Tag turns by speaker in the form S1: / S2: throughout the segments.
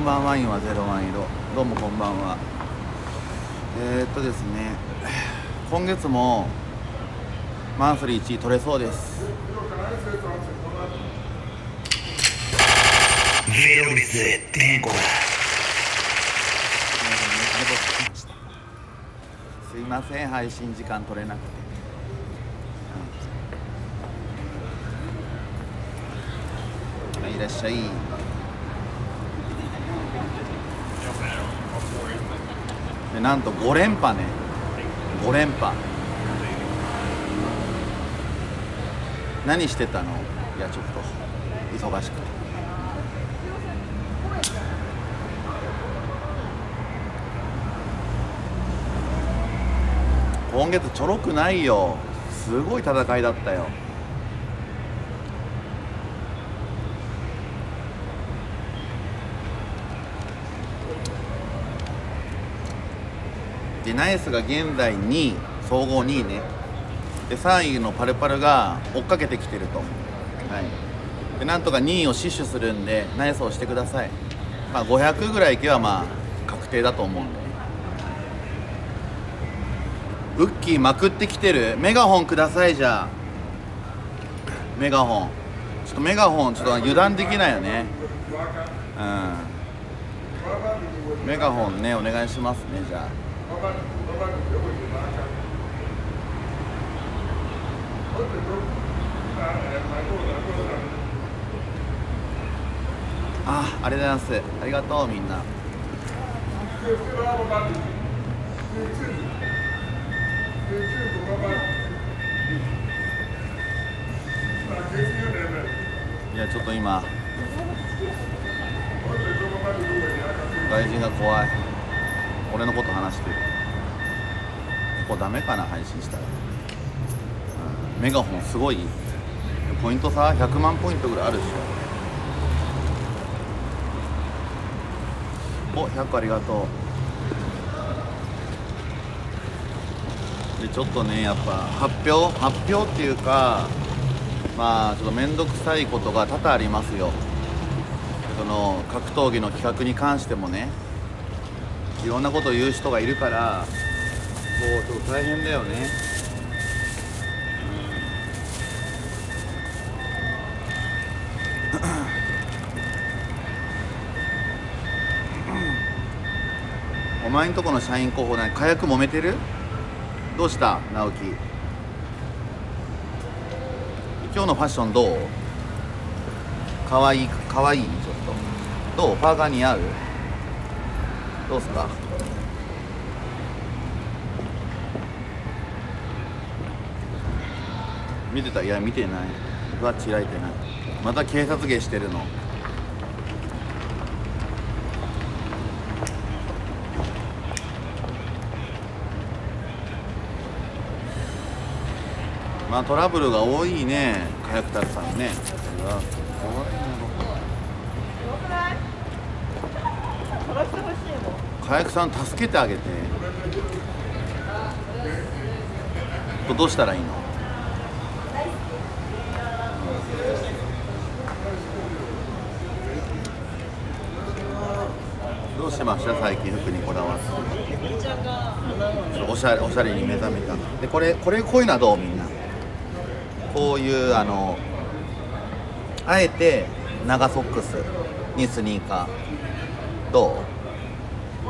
S1: こんばんはインはゼロワン色。どうもこんばんは。えー、っとですね今月もマンスリー1位取れそうです。
S2: ゼロ率天候だ。
S1: すいません配信時間取れなくて。はい。いらっしゃいでなんと5連覇ね。5連覇。何してたの？いやちょっと忙しくて。今月ちょろくないよ。すごい戦いだったよ。でナイスが現在2位総合2位ね。で3位のパルパルが追っかけてきてると、はい、でなんとか2位を死守するんでナイスをしてください、まあ、500ぐらいいけばまあ確定だと思うんで。ウッキーまくってきてる。メガホンくださいじゃあ。メガホン。ちょっとメガホンちょっと油断できないよね。うん。メガホンねお願いしますねじゃあ。あありがとうございます。ありがとうみんな。いやちょっと今外人が怖い。俺のこと話してる。ここダメかな配信したら、うん。メガホンすごいポイントさ100万ポイントぐらいあるでしょ。お100個ありがとう。でちょっとねやっぱ発表？発表っていうかまあちょっと面倒くさいことが多々ありますよ。その格闘技の企画に関してもね。いろんなことを言う人がいるからもうちょっと大変だよね。お前んとこの社員候補何火薬揉めてる？どうした直樹？今日のファッションどう？かわいいかわいいちょっと。どう？パーカー似合う？どうすか？見てた？いや見てない。ふわっち開いてない。また警察芸してるの。まあトラブルが多いね。カヤクタルさんね。うわ怖いな。カヤクさん助けてあげて。どうしたらいいの？どうしました？最近服にこだわって。おしゃれおしゃれに目覚めた。でこれこれこういうのはどうみんな？こういうあのあえて長ソックスにスニーカー。どう？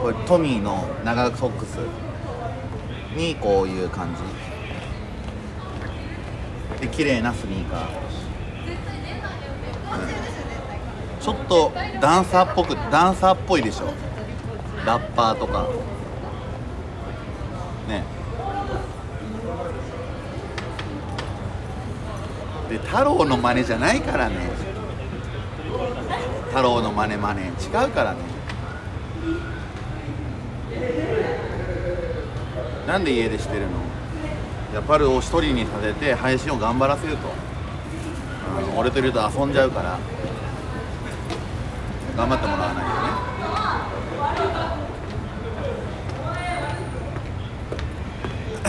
S1: これトミーの長ソックスにこういう感じ。で綺麗なスニーカー、ちょっとダンサーっぽくダンサーっぽいでしょ。ラッパーとか。ね。で太郎の真似じゃないからね。太郎の真似真似。違うからね。なんで家でしてるの？やっぱりを一人にさせて配信を頑張らせると、うん、俺といると遊んじゃうから。頑張ってもらわない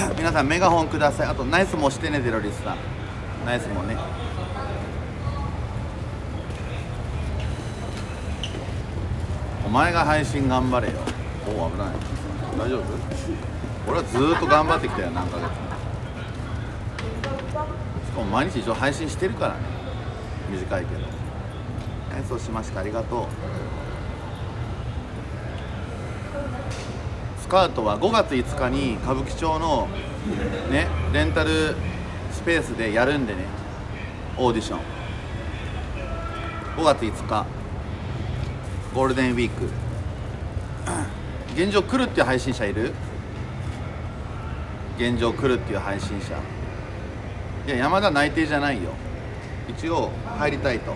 S1: とね。皆さんメガホンください。あとナイスもしてねゼロリスさん。ナイスもね。お前が配信頑張れよ。おお危ない。大丈夫？俺はずっと頑張ってきたよ何ヶ月もしかも毎日一応配信してるからね。短いけど。演奏しましたありがとう。スカートは5月5日に歌舞伎町のねレンタルスペースでやるんでね。オーディション。5月5日。ゴールデンウィーク。現状来るって配信者いる？現状来るっていう配信者。いや山田内定じゃないよ。一応入りたいと。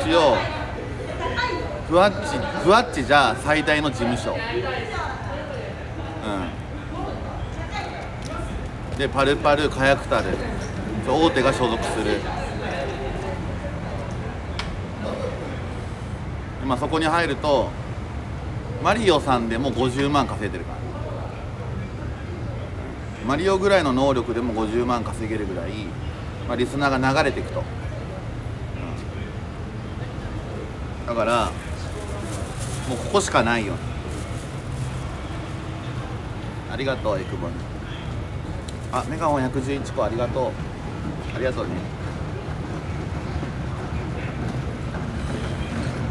S1: 一応ふわっちふわっちじゃ最大の事務所。うん。でパルパルカヤクタル。大手が所属する。今そこに入るとマリオさんでも50万稼いでるから。マリオぐらいの能力でも50万稼げるぐらい、まあ、リスナーが流れていくと、うん。だからもうここしかないよ。ありがとうエクボにあメガホン111個ありがとう。ありがとうね。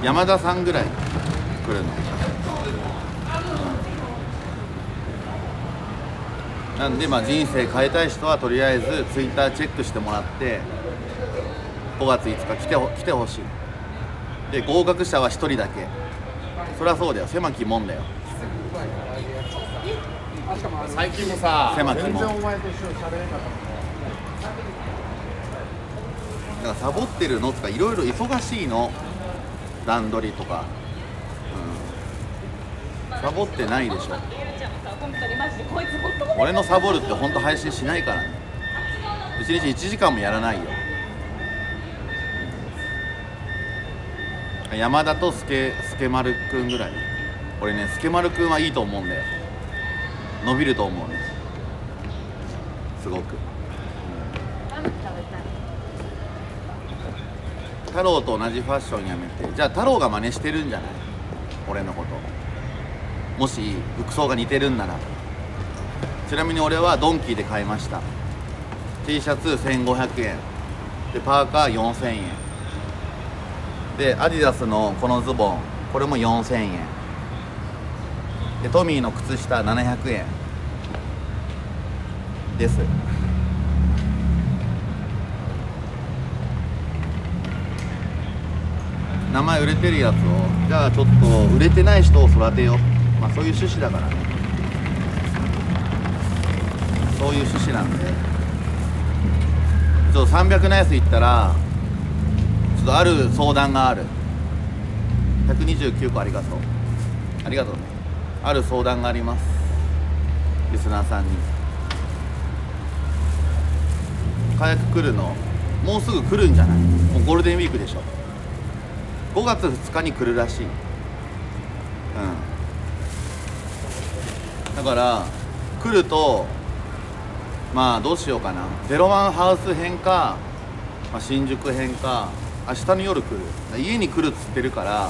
S1: 山田さんぐらい来るの、うんなんでまあ人生変えたい人はとりあえずツイッターチェックしてもらって5月5日来てほ来てほしい。で合格者は1人だけ。そりゃそうだよ。狭きもんだよ。
S3: 最近もさ
S1: 狭き門。
S3: 全然お前と一緒に喋れなかっ
S1: だからサボってるのとかいろいろ忙しいの。段取りとか、うん、サボってないでしょ俺のサボるって本当配信しないからね。1日1時間もやらないよ。山田とスケスケマルくんぐらい。俺ねスケマルくんはいいと思うんだよ。伸びると思うね。すごく。太郎と同じファッションやめて。じゃあ太郎が真似してるんじゃない？俺のこともし服装が似てるんなら。ちなみに俺はドンキーで買いました。T シャツ1500円。でパーカー4000円。でアディダスのこのズボン。これも4000円。でトミーの靴下700円。です。名前売れてるやつを。じゃあちょっと売れてない人を育てよう。まあそういう趣旨だからね。そういう趣旨なんで。ちょっと300のやつ行ったらちょっとある相談がある。129個ありがとう。ありがとうね。ある相談があります。リスナーさんに。早く来るの？もうすぐ来るんじゃない？もうゴールデンウィークでしょ。5月2日に来るらしい。うん。だから来るとまあどうしようかな。ゼロワンハウス編か、まあ、新宿編か明日の夜来る。家に来るっつってるから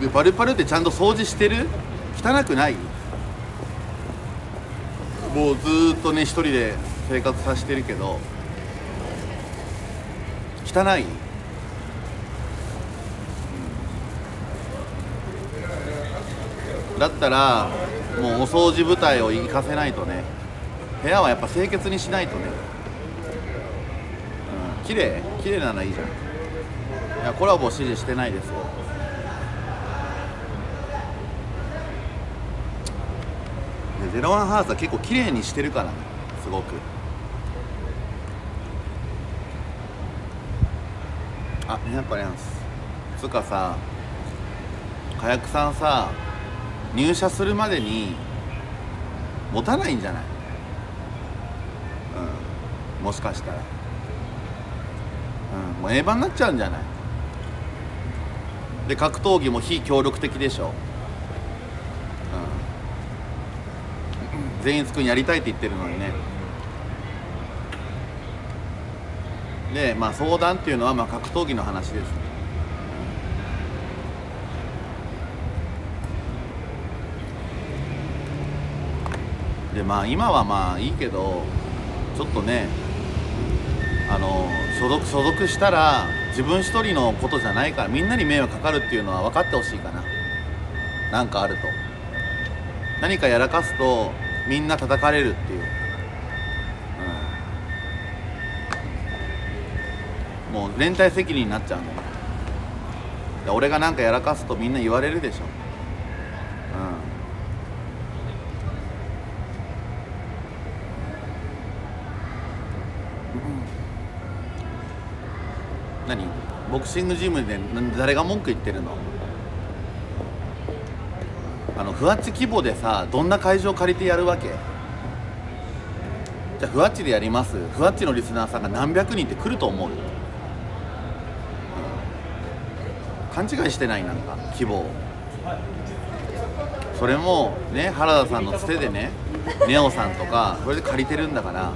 S1: でパルパルってちゃんと掃除してる？汚くない？もうずっとね一人で生活させてるけど汚い？だったらもうお掃除部隊を行かせないとね。部屋はやっぱ清潔にしないとね。うん。綺麗。綺麗ならいいじゃん。いやコラボ指示してないですよ。でゼロワンハウスは結構綺麗にしてるからね。すごく。あやっぱりなんすつうかさ火薬さんさ入社するまでに持たないんじゃない？うん。もしかしたら。うん。もう A 版になっちゃうんじゃない？で格闘技も非協力的でしょ？うん。善逸君やりたいって言ってるのにね。でまあ相談っていうのはまあ格闘技の話ですね。でまあ今はまあいいけどちょっとねあの所属所属したら自分一人のことじゃないからみんなに迷惑かかるっていうのは分かってほしいかな。なんかあると。何かやらかすとみんな叩かれるっていう、うん、もう連帯責任になっちゃうんだよ俺が何かやらかすとみんな言われるでしょうん何ボクシングジムで誰が文句言ってるの？あのふわっち規模でさどんな会場借りてやるわけ？じゃあふわっちでやります。ふわっちのリスナーさんが何百人って来ると思う、うん。勘違いしてない？なんか規模それもね原田さんのつてでねネオさんとかそれで借りてるんだから。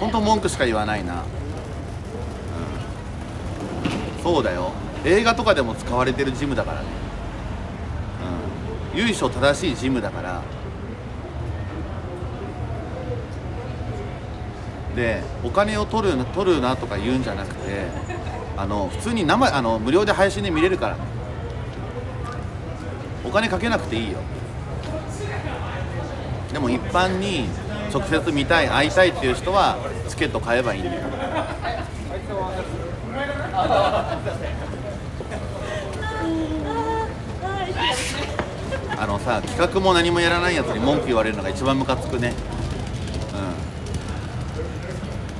S1: 本当文句しか言わないな、うん、そうだよ。映画とかでも使われてるジムだからね、うん、由緒正しいジムだから。でお金を取る取るなとか言うんじゃなくてあの普通に生あの無料で配信で見れるからね。お金かけなくていいよ。でも一般に直接見たい会いたいっていう人はチケット買えばいいんだよ。あのさ企画も何もやらないやつに文句言われるのが一番ムカつくね。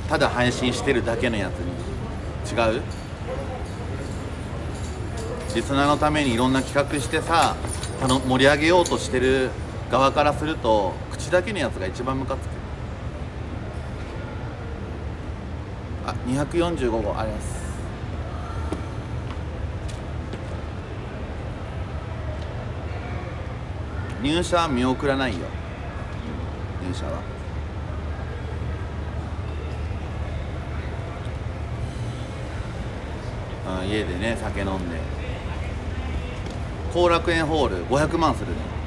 S1: うん。ただ配信してるだけのやつに。違う？リスナーのためにいろんな企画してさ盛り上げようとしてる側からすると口だけのやつが一番ムカつく。あ245号あります。入社は見送らないよ。入社は。あ家でね酒飲んで。後楽園ホール500万するね。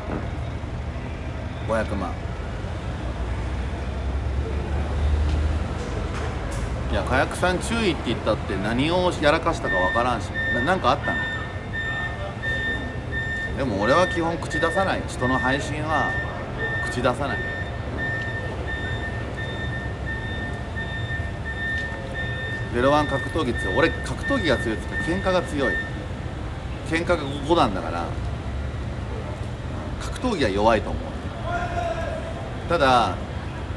S1: 500万。いや火薬さん注意って言ったって何をやらかしたかわからんし。ななんかあったの？でも俺は基本口出さない。人の配信は口出さない。ゼロワン格闘技強い。俺格闘技が強いって言ったら喧嘩が強い。喧嘩が5段だから。格闘技は弱いと思う。ただ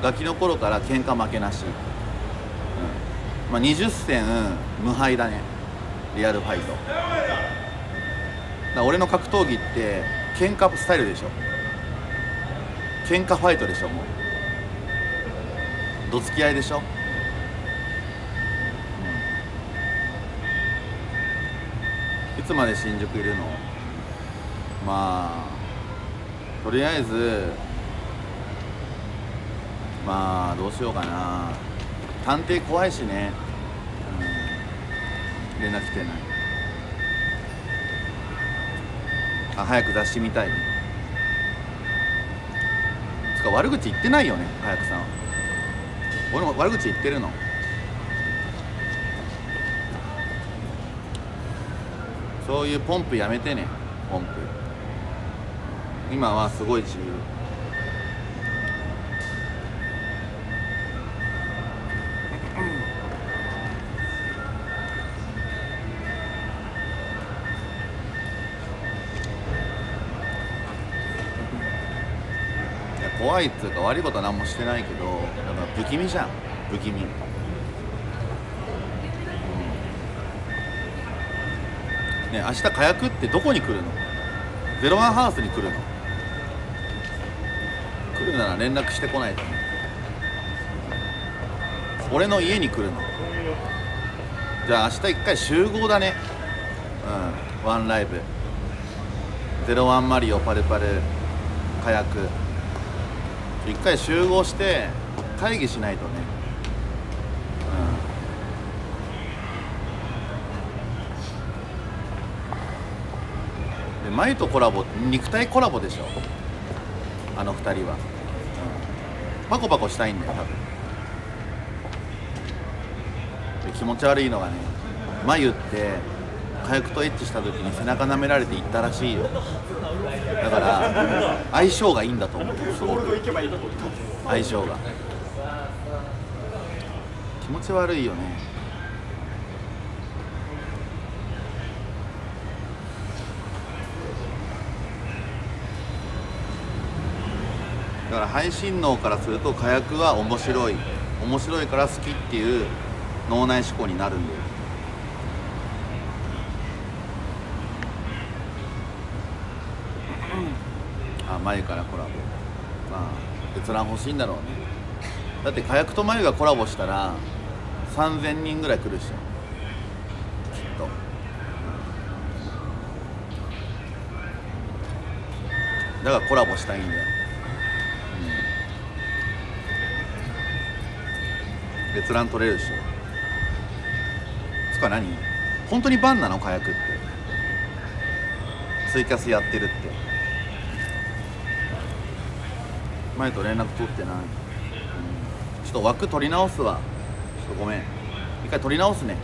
S1: ガキの頃から喧嘩負けなし、うん。まあ、20戦無敗だね。リアルファイト。だ俺の格闘技って喧嘩スタイルでしょ。喧嘩ファイトでしょもう。どつき合いでしょ。うん。いつまで新宿いるの。まあとりあえずまあどうしようかな。探偵怖いしね、うん、連絡来てない。あ早く雑誌見たい。つか悪口言ってないよね早くさん。俺も悪口言ってるの。そういうポンプやめてねポンプ。今はすごい自由。いや怖いっつうか悪いことは何もしてないけどだから不気味じゃん不気味。ね明日火薬ってどこに来るの？ゼロワンハウスに来るの？来るなら連絡してこないと俺の家に来るの。じゃあ明日一回集合だね。うん。ワンライブ。ゼロワンマリオパルパル火薬一回集合して会議しないとね。うん。で前とコラボ肉体コラボでしょ。あの二人は、パコパコしたいんだよ多分。気持ち悪いのがね眉って火薬とエッチした時に背中舐められていったらしいよ。だから相性がいいんだと思うすごく。相性が。気持ち悪いよね。だから配信脳からすると火薬は面白い面白いから好きっていう脳内思考になるんだよ。あ眉からコラボ。まあ閲覧欲しいんだろうね。だって火薬と眉がコラボしたら3000人ぐらい来るっしょ。きっと。だからコラボしたいんだよ、閲覧取れるでしょ。つか何？本当にバンなの？火薬って。ツイキャスやってるって。前と連絡取ってない、うん。ちょっと枠取り直すわ。ちょっとごめん。一回取り直すね。